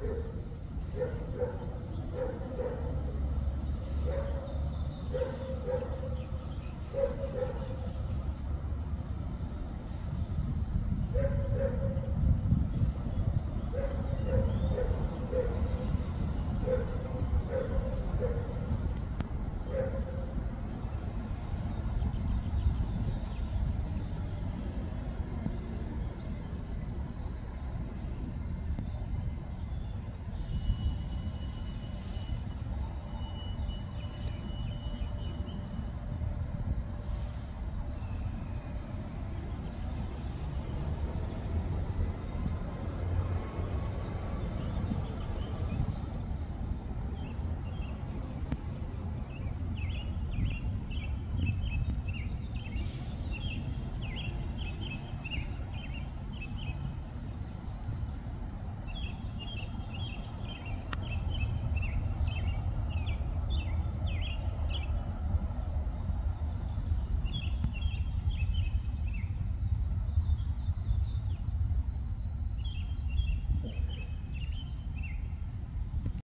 Spirit.